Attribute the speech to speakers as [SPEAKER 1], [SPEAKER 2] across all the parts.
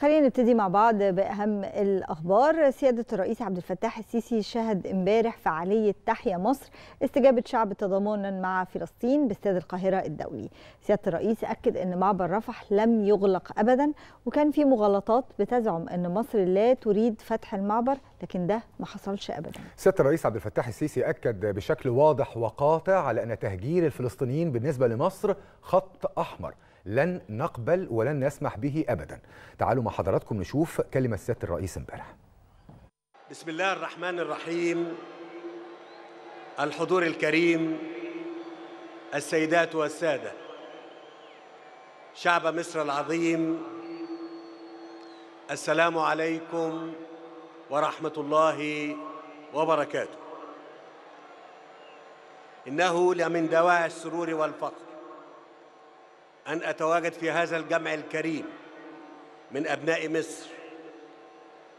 [SPEAKER 1] خلينا نبتدي مع بعض بأهم الأخبار. سيادة الرئيس عبد الفتاح السيسي شهد امبارح فعالية تحيا مصر استجابة شعب تضامنا مع فلسطين باستاد القاهرة الدولي. سيادة الرئيس أكد إن معبر رفح لم يغلق ابدا وكان في مغالطات بتزعم إن مصر لا تريد فتح المعبر لكن ده ما حصلش ابدا.
[SPEAKER 2] سيادة الرئيس عبد الفتاح السيسي أكد بشكل واضح وقاطع على إن تهجير الفلسطينيين بالنسبة لمصر خط أحمر. لن نقبل ولن نسمح به ابدا. تعالوا مع حضراتكم نشوف كلمة سياده الرئيس امبارح.
[SPEAKER 3] بسم الله الرحمن الرحيم. الحضور الكريم السيدات والسادة شعب مصر العظيم السلام عليكم ورحمة الله وبركاته. إنه لمن دواعي السرور والفخر أن أتواجد في هذا الجمع الكريم من أبناء مصر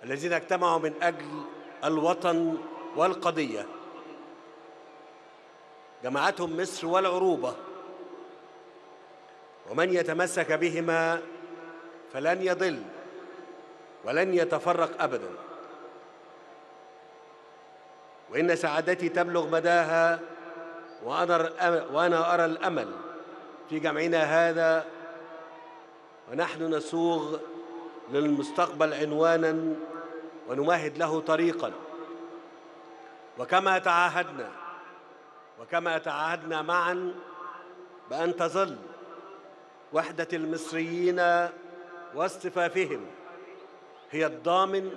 [SPEAKER 3] الذين اجتمعوا من أجل الوطن والقضية. جمعتهم مصر والعروبة. ومن يتمسك بهما فلن يضل ولن يتفرق أبدا. وإن سعادتي تبلغ مداها وأنا أرى الأمل في جمعنا هذا ونحن نسوغ للمستقبل عنوانا ونمهد له طريقا. وكما تعاهدنا وكما تعاهدنا معا بأن تظل وحدة المصريين واصطفافهم هي الضامن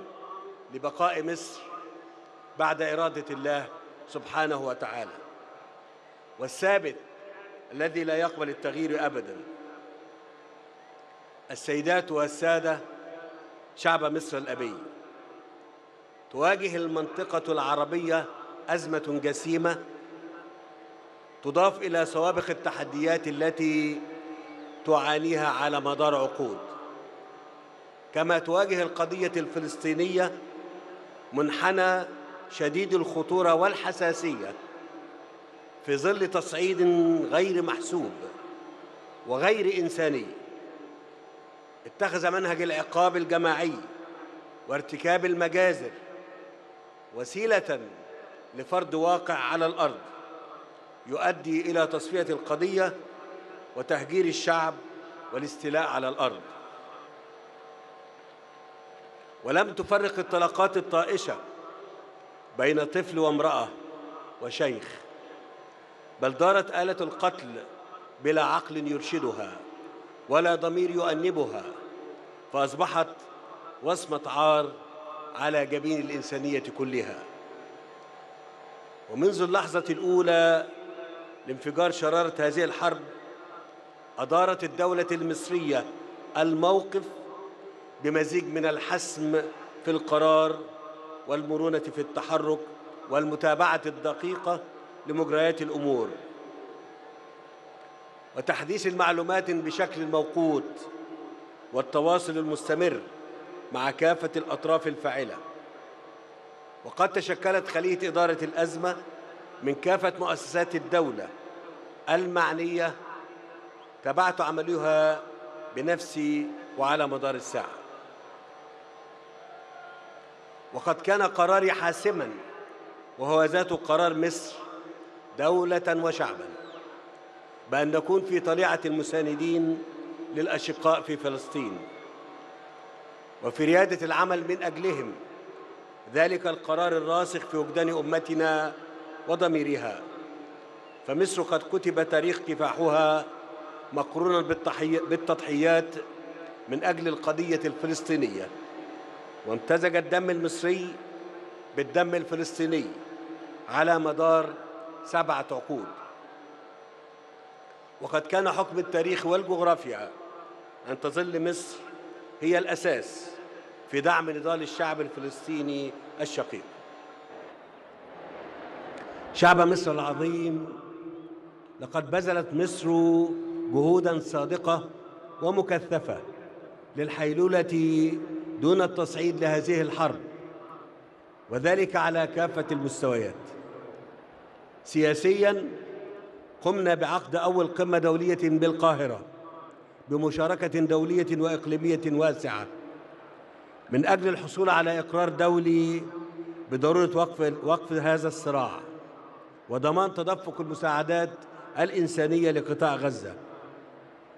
[SPEAKER 3] لبقاء مصر بعد إرادة الله سبحانه وتعالى. والثابت الذي لا يقبل التغيير ابدا. السيدات والسادة شعب مصر الأبي. تواجه المنطقة العربية أزمة جسيمة تضاف إلى سوابق التحديات التي تعانيها على مدار عقود. كما تواجه القضية الفلسطينية منحنى شديد الخطورة والحساسية في ظل تصعيد غير محسوب وغير إنساني اتخذ منهج العقاب الجماعي وارتكاب المجازر وسيلة لفرض واقع على الأرض يؤدي إلى تصفية القضية وتهجير الشعب والاستيلاء على الأرض. ولم تفرق الطلقات الطائشة بين طفل وامرأة وشيخ. بل دارت آلة القتل بلا عقل يرشدها ولا ضمير يؤنبها فأصبحت وصمة عار على جبين الإنسانية كلها. ومنذ اللحظة الأولى لانفجار شرارة هذه الحرب أدارت الدولة المصرية الموقف بمزيج من الحسم في القرار والمرونة في التحرك والمتابعة الدقيقة لمجريات الأمور. وتحديث المعلومات بشكل موقوت والتواصل المستمر مع كافة الأطراف الفاعلة. وقد تشكلت خلية إدارة الأزمة من كافة مؤسسات الدولة المعنية تابعت عملها بنفسي وعلى مدار الساعة. وقد كان قراري حاسما وهو ذات قرار مصر دولة وشعبا بأن نكون في طليعة المساندين للأشقاء في فلسطين. وفي ريادة العمل من أجلهم ذلك القرار الراسخ في وجدان أمتنا وضميرها. فمصر قد كتب تاريخ كفاحها مقرونا بالتضحيات من أجل القضية الفلسطينية. وامتزج الدم المصري بالدم الفلسطيني على مدار سبعة عقود. وقد كان حكم التاريخ والجغرافيا أن تظل مصر هي الأساس في دعم نضال الشعب الفلسطيني الشقيق. شعب مصر العظيم لقد بذلت مصر جهودا صادقة ومكثفة للحيلولة دون التصعيد لهذه الحرب وذلك على كافة المستويات. سياسيا قمنا بعقد أول قمة دولية بالقاهرة بمشاركة دولية وإقليمية واسعة. من أجل الحصول على إقرار دولي بضرورة وقف وقف هذا الصراع وضمان تدفق المساعدات الإنسانية لقطاع غزة.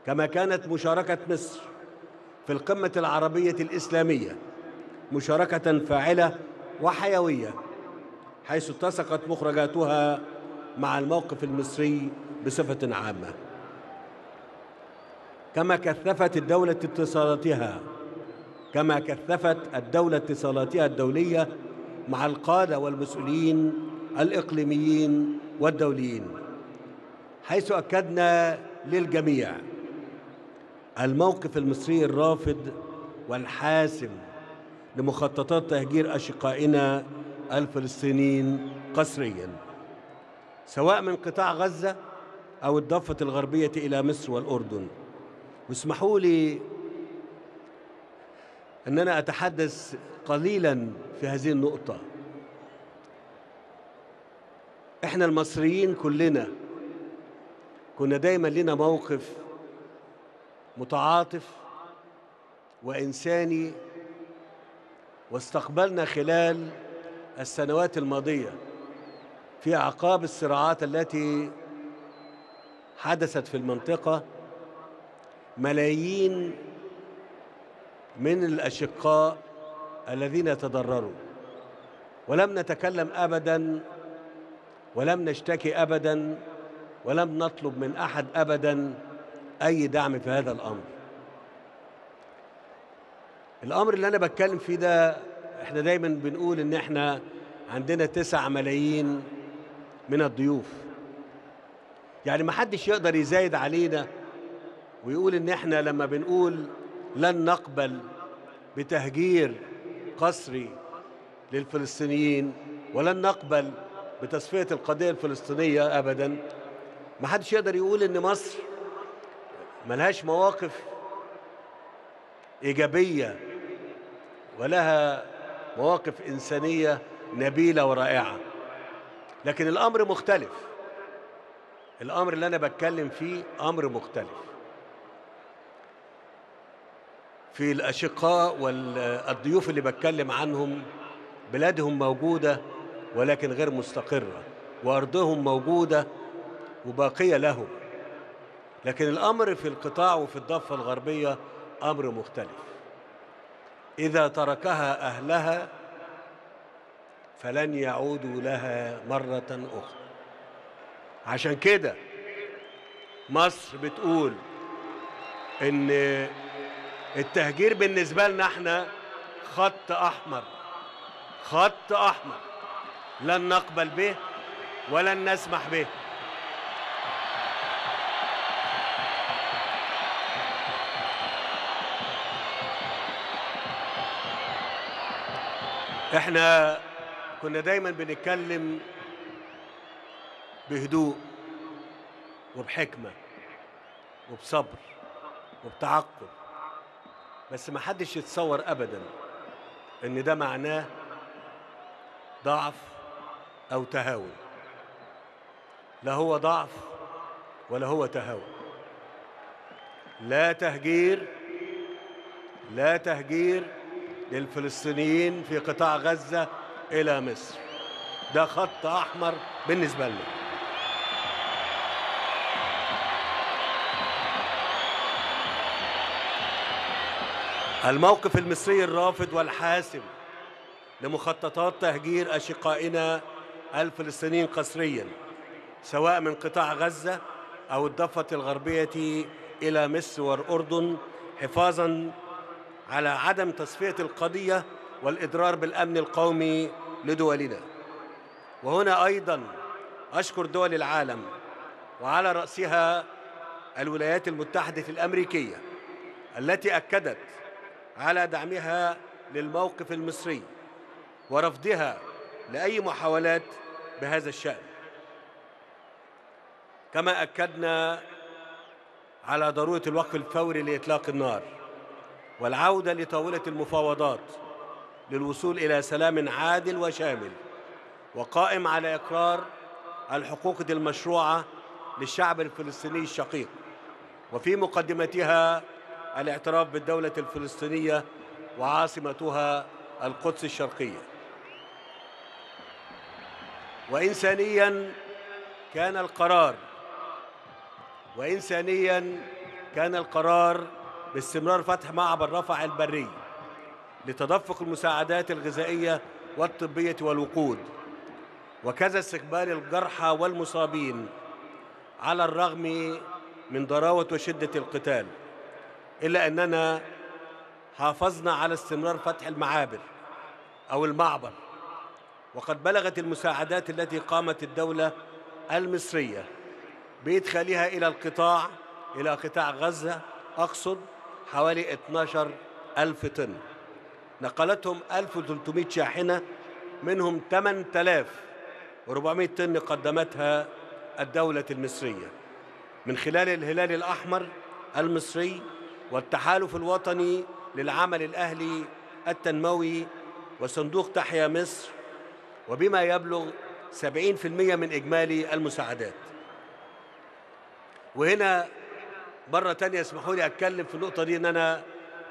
[SPEAKER 3] كما كانت مشاركة مصر في القمة العربية الإسلامية مشاركة فاعلة وحيوية حيث اتسقت مخرجاتها مع الموقف المصري بصفة عامة. كما كثفت الدولة اتصالاتها كما كثفت الدولة اتصالاتها الدولية مع القادة والمسؤولين الإقليميين والدوليين حيث أكدنا للجميع الموقف المصري الرافض والحاسم لمخططات تهجير أشقائنا الفلسطينيين قسريا. سواء من قطاع غزة أو الضفة الغربية إلى مصر والأردن. واسمحوا لي أن أنا أتحدث قليلا في هذه النقطة. إحنا المصريين كلنا كنا دايما لنا موقف متعاطف وإنساني واستقبلنا خلال السنوات الماضية. في أعقاب الصراعات التي حدثت في المنطقة ملايين من الأشقاء الذين تضرروا. ولم نتكلم أبدا ولم نشتكي أبدا ولم نطلب من أحد أبدا أي دعم في هذا الأمر. الأمر اللي أنا بتكلم فيه ده إحنا دايما بنقول إن إحنا عندنا تسع ملايين من الضيوف. يعني ما حدش يقدر يزايد علينا ويقول إن إحنا لما بنقول لن نقبل بتهجير قسري للفلسطينيين ولن نقبل بتصفية القضية الفلسطينية أبدا ما حدش يقدر يقول إن مصر ملهاش مواقف إيجابية ولها مواقف إنسانية نبيلة ورائعة. لكن الأمر مختلف. الأمر اللي أنا بتكلم فيه أمر مختلف. في الأشقاء والضيوف اللي بتكلم عنهم بلادهم موجودة ولكن غير مستقرة وأرضهم موجودة وباقية لهم. لكن الأمر في القطاع وفي الضفة الغربية أمر مختلف. إذا تركها أهلها فلن يعودوا لها مرة أخرى. عشان كده مصر بتقول إن التهجير بالنسبة لنا إحنا خط أحمر خط أحمر. لن نقبل به ولن نسمح به. إحنا كنا دايما بنتكلم بهدوء وبحكمة وبصبر وبتعقل بس ما حدش يتصور ابدا إن ده معناه ضعف أو تهاون. لا هو ضعف ولا هو تهاون. لا تهجير لا تهجير للفلسطينيين في قطاع غزة إلى مصر. ده خط أحمر بالنسبة لنا. الموقف المصري الرافض والحاسم لمخططات تهجير أشقائنا الفلسطينيين قسريا سواء من قطاع غزة أو الضفة الغربية إلى مصر والأردن حفاظا على عدم تصفية القضية والإضرار بالأمن القومي لدولنا. وهنا أيضا أشكر دول العالم وعلى رأسها الولايات المتحدة الأمريكية التي أكدت على دعمها للموقف المصري ورفضها لأي محاولات بهذا الشأن. كما أكدنا على ضرورة الوقف الفوري لإطلاق النار والعودة لطاولة المفاوضات للوصول إلى سلام عادل وشامل وقائم على إقرار الحقوق المشروعة للشعب الفلسطيني الشقيق. وفي مقدمتها الاعتراف بالدولة الفلسطينية وعاصمتها القدس الشرقية. وإنسانيا كان القرار وإنسانيا كان القرار باستمرار فتح معبر رفح البري. لتدفق المساعدات الغذائية والطبية والوقود وكذا استقبال الجرحى والمصابين على الرغم من ضراوة وشدة القتال إلا أننا حافظنا على استمرار فتح المعابر أو المعبر وقد بلغت المساعدات التي قامت الدولة المصرية بإدخالها إلى القطاع إلى قطاع غزة أقصد حوالي 12 ألف طن. نقلتهم 1300 شاحنة منهم 8400 طن قدمتها الدولة المصرية. من خلال الهلال الأحمر المصري والتحالف الوطني للعمل الأهلي التنموي وصندوق تحيا مصر وبما يبلغ 70% من إجمالي المساعدات. وهنا مرة تانية اسمحوا لي أتكلم في النقطة دي إن أنا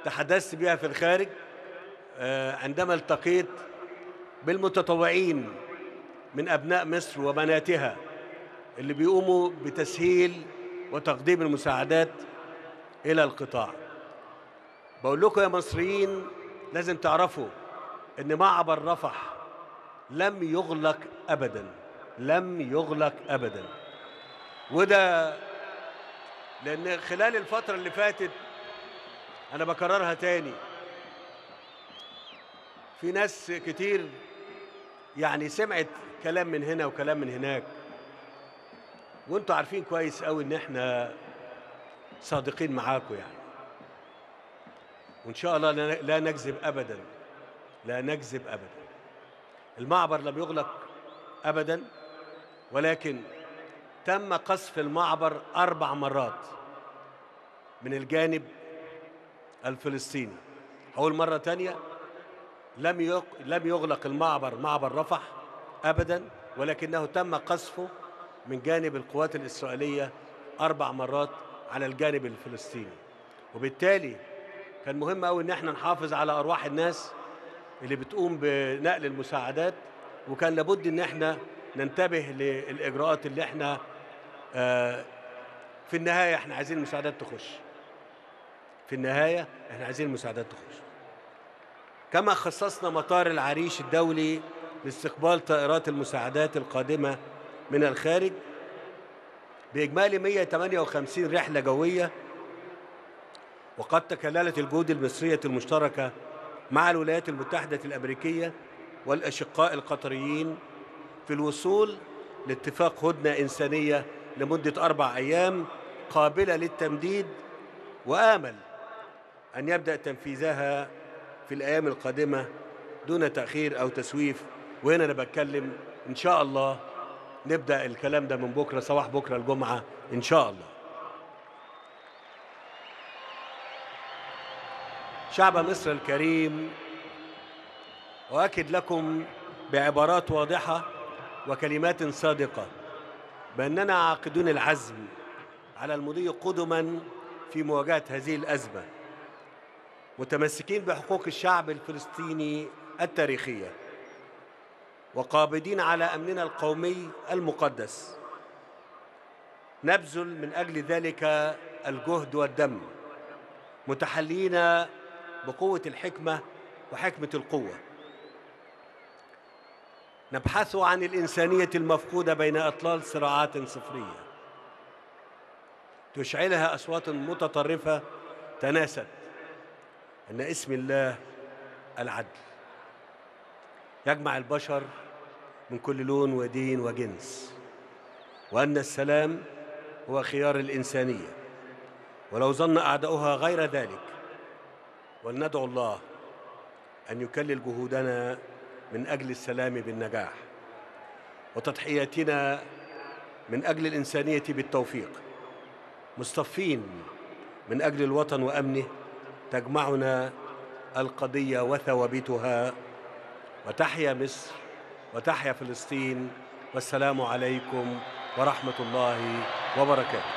[SPEAKER 3] تحدثت بها في الخارج. عندما التقيت بالمتطوعين من أبناء مصر وبناتها اللي بيقوموا بتسهيل وتقديم المساعدات إلى القطاع. بقول لكم يا مصريين لازم تعرفوا إن معبر رفح لم يغلق أبدا لم يغلق أبدا. وده لأن خلال الفترة اللي فاتت أنا بكررها تاني. في ناس كتير يعني سمعت كلام من هنا وكلام من هناك. وانتوا عارفين كويس قوي ان إحنا صادقين معاكم يعني. وإن شاء الله لا نكذب ابدا. لا نكذب ابدا. المعبر لم يغلق ابدا ولكن تم قصف المعبر أربع مرات من الجانب الفلسطيني. أول مرة تانية لم لم يغلق المعبر معبر رفح ابدا ولكنه تم قصفه من جانب القوات الإسرائيلية أربع مرات على الجانب الفلسطيني. وبالتالي كان مهم قوي إن إحنا نحافظ على أرواح الناس اللي بتقوم بنقل المساعدات وكان لابد إن إحنا ننتبه للإجراءات اللي إحنا آه في النهاية إحنا عايزين المساعدات تخش. في النهاية إحنا عايزين المساعدات تخش. كما خصصنا مطار العريش الدولي لاستقبال طائرات المساعدات القادمة من الخارج بإجمالي 158 رحلة جوية وقد تكللت الجهود المصرية المشتركة مع الولايات المتحدة الأمريكية والأشقاء القطريين في الوصول لاتفاق هدنة إنسانية لمدة أربع أيام قابلة للتمديد وآمل أن يبدأ تنفيذها في الأيام القادمة دون تأخير أو تسويف. وهنا أنا بتكلم إن شاء الله نبدأ الكلام ده من بكرة صباح بكرة الجمعة إن شاء الله. شعب مصر الكريم أؤكد لكم بعبارات واضحة وكلمات صادقة بأننا عاقدون العزم على المضي قدما في مواجهة هذه الأزمة. متمسكين بحقوق الشعب الفلسطيني التاريخية وقابضين على أمننا القومي المقدس. نبذل من أجل ذلك الجهد والدم متحلين بقوة الحكمة وحكمة القوة. نبحث عن الإنسانية المفقودة بين أطلال صراعات صفرية. تشعلها أصوات متطرفة تناست أن اسم الله العدل. يجمع البشر من كل لون ودين وجنس وأن السلام هو خيار الإنسانية. ولو ظن أعداؤها غير ذلك ولندعو الله أن يكلل جهودنا من أجل السلام بالنجاح وتضحياتنا من أجل الإنسانية بالتوفيق. مصطفين من أجل الوطن وأمنه تجمعنا القضية وثوابتها. وتحيا مصر وتحيا فلسطين. والسلام عليكم ورحمة الله وبركاته.